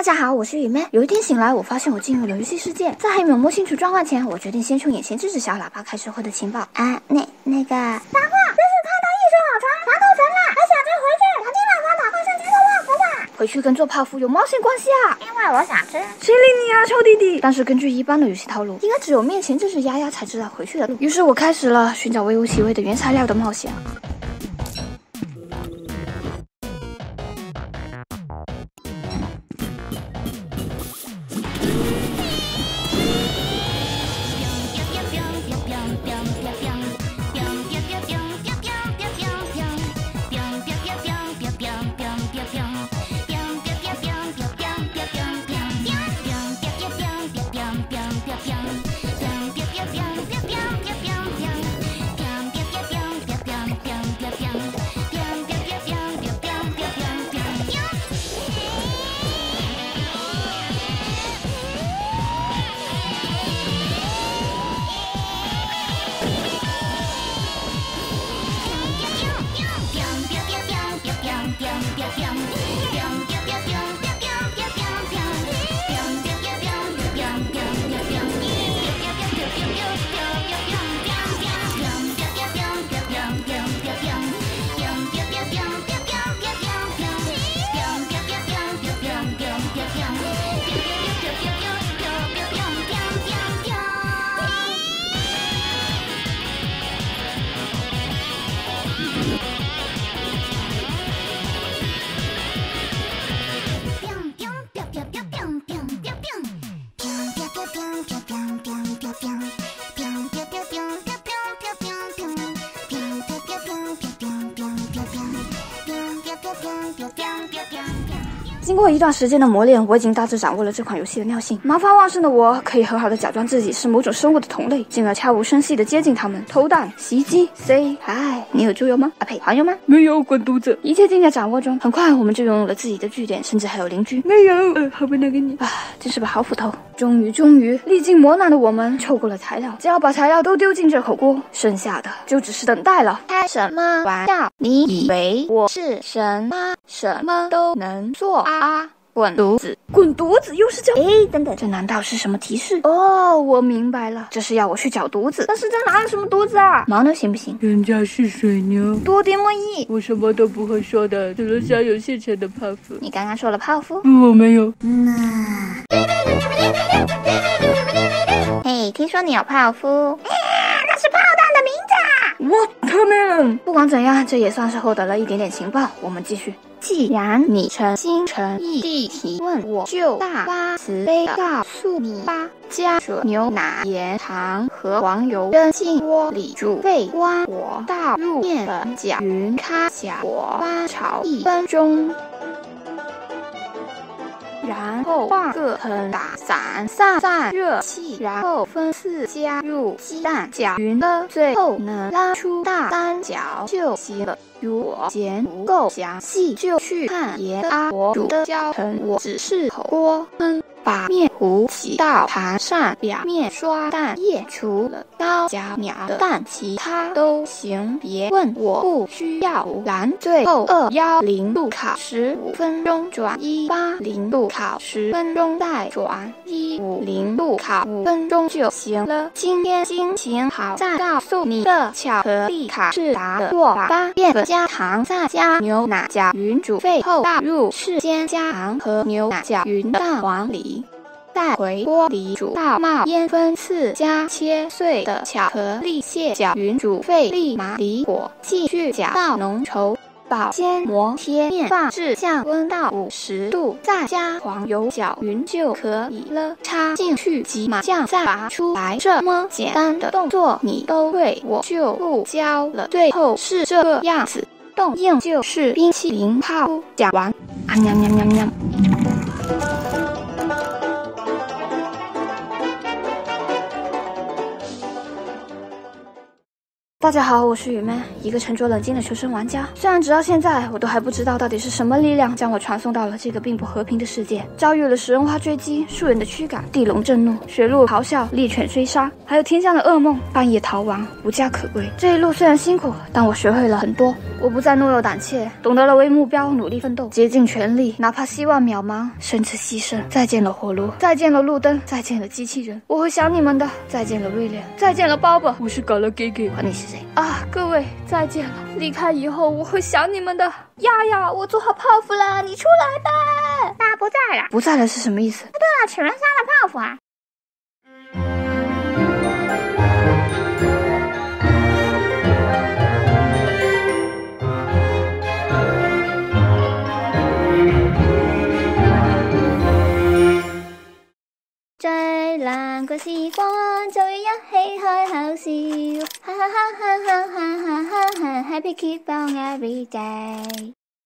大家好，我是雨妹。有一天醒来，我发现我进入了游戏世界。在还没有摸清楚状况前，我决定先从眼前这只小喇叭开始获得情报。啊，那那个，大话，这是看到一艘好船，船都沉了，还想着回去，赶紧把船打换成接头泡芙吧。回去跟做泡芙有毛线关系啊？因为我想吃。谁理你啊，臭弟弟！但是根据一般的游戏套路，应该只有面前这只丫丫才知道回去的路。于是我开始了寻找微乎其微的原材料的冒险。pion, pion, pion. 经过一段时间的磨练，我已经大致掌握了这款游戏的尿性。毛发旺盛的我，可以很好的假装自己是某种生物的同类，进而悄无声息的接近他们，偷蛋、袭击、say hi。你有猪油吗？啊呸，黄油吗？没有，滚犊子！一切尽在掌握中。很快，我们就拥有了自己的据点，甚至还有邻居。没有，呃，好不拿给你。啊，真是把好斧头。终于，终于，历经磨难的我们凑够了材料，只要把材料都丢进这口锅，剩下的就只是等待了。开什么玩笑？你以为我是神吗？什么都能做啊！滚犊子！滚犊子！又是叫……哎，等等，这难道是什么提示？哦，我明白了，这是要我去找犊子。但是这哪有什么犊子啊？牦牛行不行？人家是水牛。多点么意？我什么都不会说的，只能想有现成的泡芙。你刚刚说了泡芙？我没有。那……嘿，听说你有泡芙？那是炮弹的名字。啊。我不管怎样，这也算是获得了一点点情报。我们继续。既然你诚心诚意地提问，我就大发慈悲告诉你吧：加水、牛奶、盐、糖和黄油，扔进锅里煮沸，关火，倒入面粉搅匀，开小火翻炒一分钟。然后换个盆打散散散热气，然后分次加入鸡蛋，搅匀了，最后能拉出大三角就行了。如果嫌不够详细，就去看爷阿婆煮的教程。我只是口锅烹。把面糊起到盘上，表面刷蛋液，除了高脚鸟蛋，其他都行。别问我不需要，然最后二幺零度烤十五分钟，转一八零度烤十分钟，再转一五零度烤五分钟就行了。今天心情好，再告诉你个巧克力卡士达的做法：把面粉加糖，再加牛奶搅匀，煮沸后倒入事先加糖和牛奶搅匀的蛋黄里。再回锅里煮到冒烟，分次加切碎的巧克力屑搅匀，煮沸，立马离火，继续搅到浓稠。保鲜膜贴面，放置降温到五十度，再加黄油搅匀就可以了。插进去即马上再拔出来，这么简单的动作你都会，我就不教了。最后是这个样子，冻硬就是冰淇淋泡。讲完，啊喵喵喵喵。大家好，我是雨妹，一个沉着冷静的求生玩家。虽然直到现在，我都还不知道到底是什么力量将我传送到了这个并不和平的世界，遭遇了食人花追击、树人的驱赶、地龙震怒、雪鹿咆哮、猎犬追杀，还有天降的噩梦，半夜逃亡，无家可归。这一路虽然辛苦，但我学会了很多。我不再懦弱胆怯，懂得了为目标努力奋斗，竭尽全力，哪怕希望渺茫，甚至牺牲。再见了火炉，再见了路灯，再见了机器人，我会想你们的。再见了瑞莲，再见了包包，我是搞了给给，管你是啊！各位再见了，离开以后我会想你们的。丫丫，我做好泡芙了，你出来吧。他不在了，不在了是什么意思？对了，齿轮杀了泡芙啊！最难过时光就要一起开口笑，哈哈哈哈哈哈哈哈！Happy keep on every day。